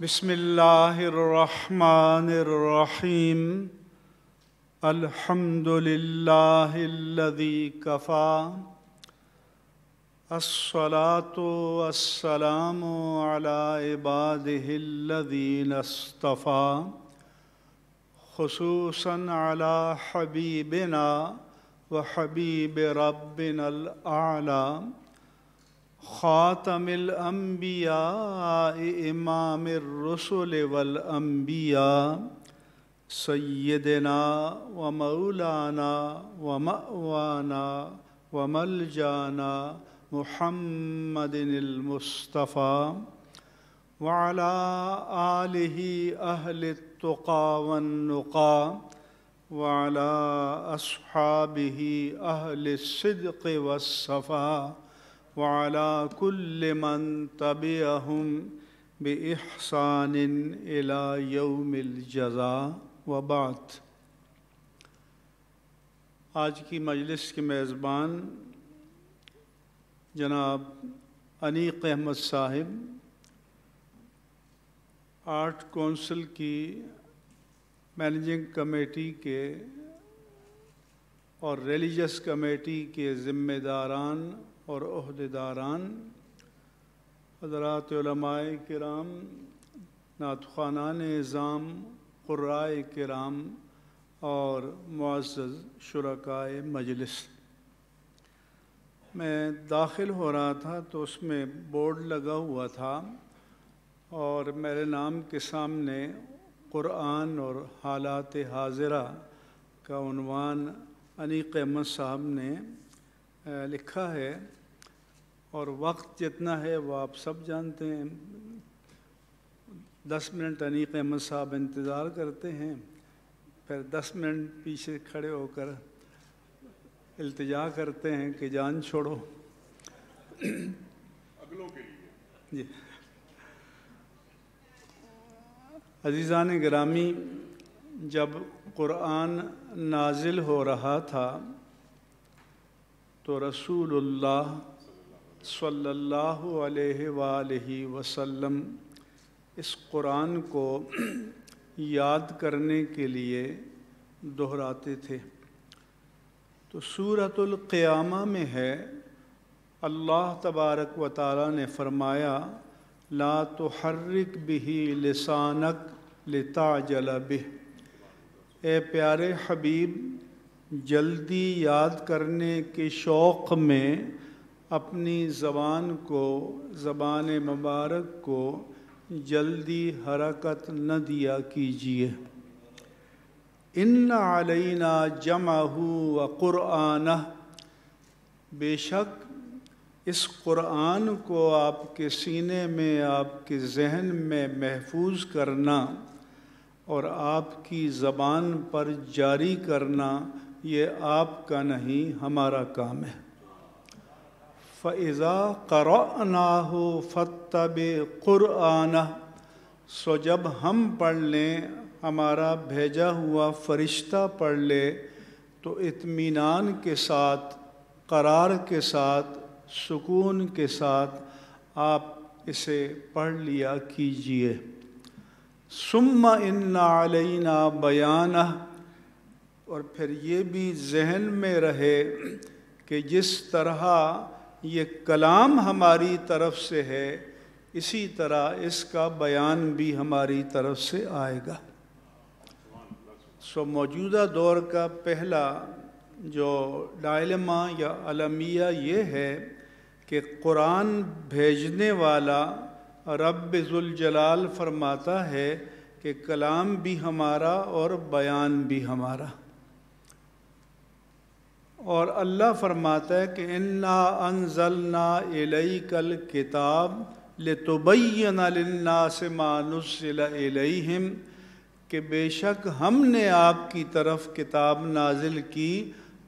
बिस्मिल्लाहिर्रहमानिर्रहीम अल्हम्दुलिल्लाहिल्लज़ी कफ़ा अस्सलातु वस्सलामु अला इबादिहिल्लज़ीन इस्तफ़ा खुसूसन अला हबीबिना व हबीब रब्बिनल आला ख़ातमिल अम्बिया इमामिर रसुल वल अम्बिया सैयदना व मौलाना व मवाना व मलजाना मुहम्मदिनिल मुस्तफ़ा वअला आलिहि अहलि तुक़ा वन्नुक़ा वअला अस्हाबिहि अहलि सिद्क़ वस्सफ़ा कुल्ल मन तबिअहुम बिइहसान इला यौमिल जज़ा व बाद आज की मजलिस के मेज़बान जनाब अनीक अहमद साहिब आर्ट कौंसिल की मैनेजिंग कमेटी के और रिलीजस कमेटी के ज़िम्मेदारान और अहदेदारान हजरात कराम, नातखाना निज़ाम, क़ुर्राए कराम और मुआज़ शुरकाए मजलिस। मैं दाखिल हो रहा था तो उसमें बोर्ड लगा हुआ था और मेरे नाम के सामने क़ुरान और हालात हाजिरा का उनवान अनीक अहमद साहब ने लिखा है और वक्त जितना है वो आप सब जानते हैं। दस मिनट अनीक अहमद साहब इंतज़ार करते हैं फिर दस मिनट पीछे खड़े होकर इल्तिजा करते हैं कि जान छोड़ो। अगलों के लिए। जी। अजीज़ान ग्रामी जब क़ुरान नाजिल हो रहा था तो रसूलुल्लाह सल्लल्लाहु अलैहि वसल्लम इस कुरान को याद करने के लिए दोहराते थे। तो सूरतुल क़ियामा में है, अल्लाह तबारक व ताली ने फरमाया, ला तो हर्रिक बिही लिसानक लिता बिह। ए प्यारे हबीब जल्दी याद करने के शौक़ में अपनी ज़बान को, ज़बान मुबारक को जल्दी हरकत न दिया कीजिए। इन अलैना जमाहू व क़ुरान बेशक इस क़ुरान को आपके सीने में, आपके जहन में महफूज करना और आपकी ज़बान पर जारी करना ये आपका नहीं, हमारा काम है। फ़ैज़ा करना हो फ़तब क़ुरान सो जब हम पढ़ लें, हमारा भेजा हुआ फ़रिश्ता पढ़ ले तो इत्मीनान के साथ, करार के साथ, सुकून के साथ आप इसे पढ़ लिया कीजिए। सुम्मा इन्ना अलैना बयान और फिर ये भी जहन में रहे कि जिस तरह ये कलाम हमारी तरफ़ से है, इसी तरह इसका बयान भी हमारी तरफ़ से आएगा। सो मौजूदा दौर का पहला जो डायलमा या अलमिया ये है कि कुरान भेजने वाला रब जलाल फरमाता है कि कलाम भी हमारा और बयान भी हमारा। और अल्लाह फरमाता है कि इन्ना अनजलना कल किताब लतुबैना से मानुसलहिम कि बेशक हमने आपकी तरफ़ किताब नाजिल की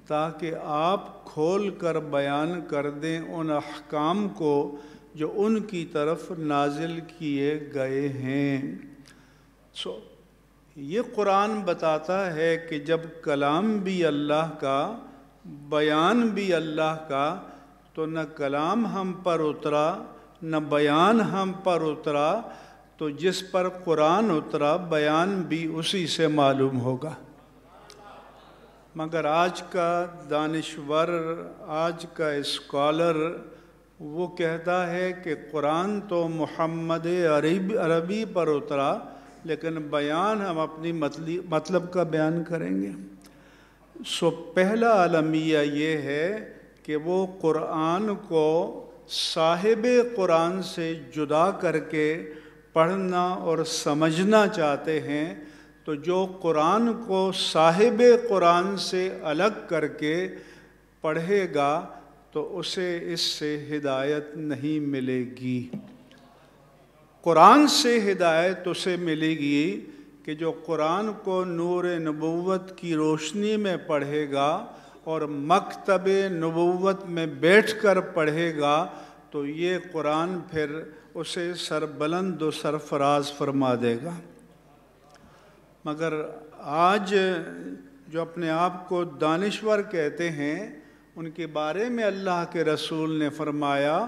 ताकि आप खोल कर बयान कर दें उन अहकाम को जो उनकी तरफ़ नाजिल किए गए हैं। सो ये कुरान बताता है कि जब कलाम भी अल्लाह का बयान भी अल्लाह का तो न कलाम हम पर उतरा, न बयान हम पर उतरा तो जिस पर कुरान उतरा, बयान भी उसी से मालूम होगा। मगर आज का दानश्वर, आज का स्कॉलर, वो कहता है कि कुरान तो मोहम्मद अरब, अरबी पर उतरा, लेकिन बयान हम अपनी मतली मतलब का बयान करेंगे। सो पहला अलमिया ये है कि वो कुरान को साहिब कुरान से जुदा करके पढ़ना और समझना चाहते हैं तो जो कुरान को साहिब कुरान से अलग करके पढ़ेगा तो उसे इससे हिदायत नहीं मिलेगी। कुरान से हिदायत उसे मिलेगी कि जो कुरान को नूर नबूवत की रोशनी में पढ़ेगा और मकतब नबूवत में बैठकर पढ़ेगा तो ये कुरान फिर उसे सरबलंद सरफराज फरमा देगा। मगर आज जो अपने आप को दानश्वर कहते हैं, उनके बारे में अल्लाह के रसूल ने फरमाया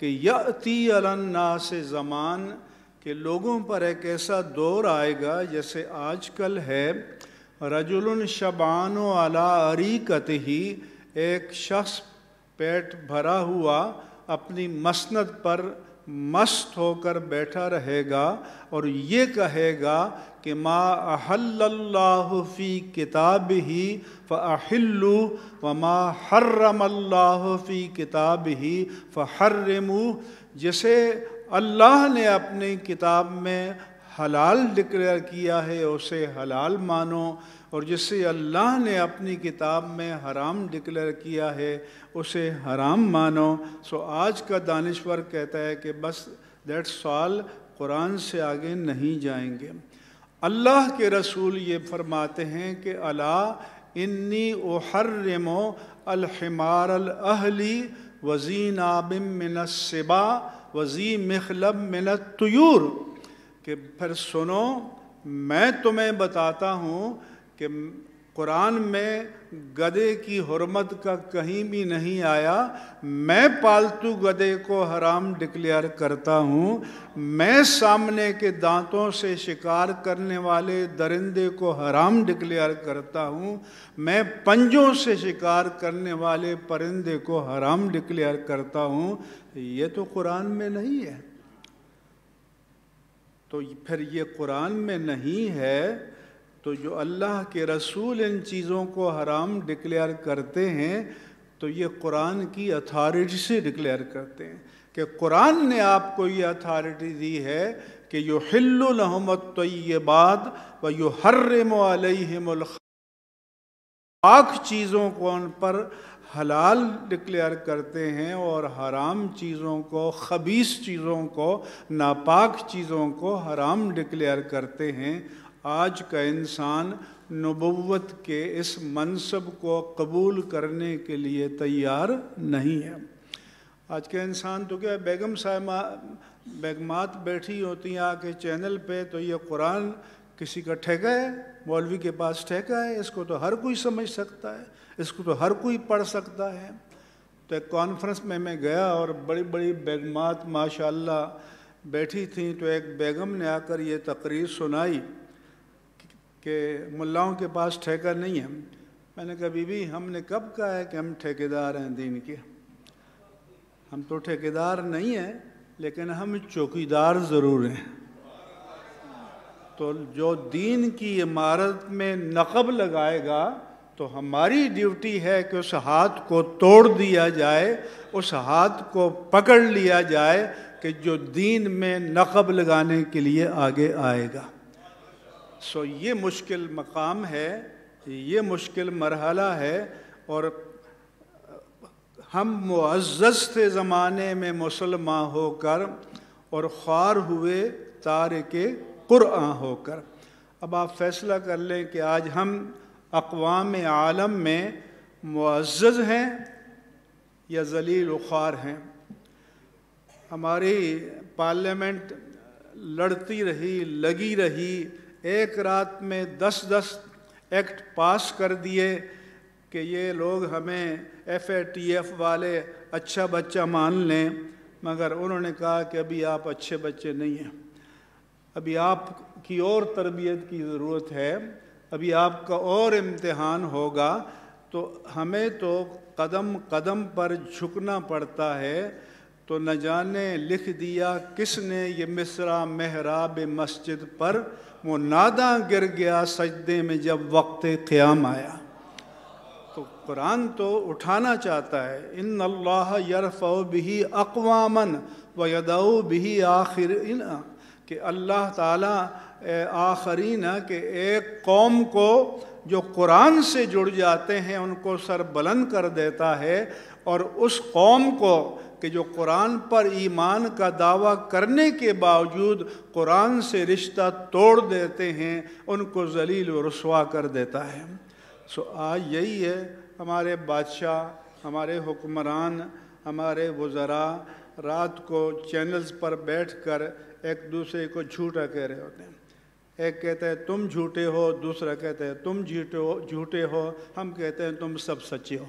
कि यती अलन्ना से ज़मान के लोगों पर एक ऐसा दौर आएगा जैसे आजकल है। रजुल शबान अला अरीकत ही एक शख्स पेट भरा हुआ अपनी मसनत पर मस्त होकर बैठा रहेगा और ये कहेगा कि मा अहल्लाफ़ी किताब ही फ़िल्लु व मा हर्रमल्लाफ़ी किताब ही फ़र्रमू जिसे अल्लाह ने अपनी किताब में हलाल डिक्लेयर किया है, उसे हलाल मानो और जिसे अल्लाह ने अपनी किताब में हराम डिक्लेयर किया है, उसे हराम मानो। सो आज का दानश्वर कहता है कि बस दैट सॉल कुरान से आगे नहीं जाएँगे। अल्लाह के रसूल ये फरमाते हैं कि, अला इन्नी ओहर्रमो अलहमार अहली वजीन मिन सिबा, वज़ी मखलब मिनत तुयूर। कि फिर सुनो, मैं तुम्हें बताता हूँ कि कुरान में गधे की हरमत का कहीं भी नहीं आया, मैं पालतू गधे को हराम डिक्लेयर करता हूँ। मैं सामने के दांतों से शिकार करने वाले दरिंदे को हराम डिक्लेयर करता हूँ। मैं पंजों से शिकार करने वाले परिंदे को हराम डिक्लेयर करता हूँ। ये तो कुरान में नहीं है। तो फिर ये कुरान में नहीं है तो जो अल्लाह के रसूल इन चीज़ों को हराम डिक्लेयर करते हैं तो ये कुरान की अथॉरिटी से डिक्लेयर करते हैं कि कुरान ने आपको ये अथॉरिटी दी है कि यो हिल्लुलहमत तो ये बात व यो हर्रमल पाक चीज़ों को उन पर हलाल डिक्लेयर करते हैं और हराम चीज़ों को, खबीस चीज़ों को, नापाक चीज़ों को हराम डिक्लेयर करते हैं। आज का इंसान नबुवत के इस मनसब को कबूल करने के लिए तैयार नहीं है। आज के इंसान तो क्या बेगम साहबा बेगमात बैठी होती हैं आके चैनल पे तो ये कुरान किसी का ठेका है, मौलवी के पास ठेका है, इसको तो हर कोई समझ सकता है, इसको तो हर कोई पढ़ सकता है। तो एक कॉन्फ्रेंस में मैं गया और बड़ी बड़ी बेगमात, माशाल्लाह, बैठी थी तो एक बेगम ने आकर ये तकरीर सुनाई। कि मुल्लाओं के पास ठेका नहीं है। मैंने कहा, बीबी, हमने कब कहा है कि हम ठेकेदार हैं दीन के? हम तो ठेकेदार नहीं हैं, लेकिन हम चौकीदार ज़रूर हैं। तो जो दीन की इमारत में नकब लगाएगा तो हमारी ड्यूटी है कि उस हाथ को तोड़ दिया जाए, उस हाथ को पकड़ लिया जाए कि जो दीन में नकब लगाने के लिए आगे आएगा। सो ये मुश्किल मकाम है, ये मुश्किल मरहला है और, हम मुआज़ थे ज़माने में मुसलमान होकर और ख्वार हुए तार के क़ुरआन होकर। अब आप फैसला कर लें कि आज हम अकवाम आलम में मुआज़ हैं या जलील ख्वार हैं। हमारी पार्लियामेंट लड़ती रही, लगी रही एक रात में दस दस एक्ट पास कर दिए कि ये लोग हमें एफ़ ए टी एफ़ वाले अच्छा बच्चा मान लें, मगर उन्होंने कहा कि अभी आप अच्छे बच्चे नहीं हैं। अभी आपकी और तरबियत की ज़रूरत है, अभी आपका और इम्तहान होगा तो हमें तो कदम कदम पर झुकना पड़ता है तो न जाने लिख दिया किसने ये मिसरा महराब मस्जिद पर वो नादा गिर गया सजदे में जब वक्त क़याम आया। तो कुरान तो उठाना चाहता है इन अल्लाह यरफ़ बिही अकवामन व यदाऊ बिही आखिर कि अल्लाह ताला आखरीन, कि एक कौम को जो कुरान से जुड़ जाते हैं, उनको सर बुलंद कर देता है और उस कौम को कि जो कुरान पर ईमान का दावा करने के बावजूद कुरान से रिश्ता तोड़ देते हैं, उनको जलील व रसवा कर देता है। सो आज यही है, हमारे बादशाह, हमारे हुक्मरान, हमारे वज़रा रात को चैनल्स पर बैठकर एक दूसरे को झूठा कह रहे होते हैं। एक कहते हैं, तुम झूठे हो, दूसरा कहते हैं, तुम झूठे हो झूठे हो, हम कहते हैं, तुम सब सच्चे हो।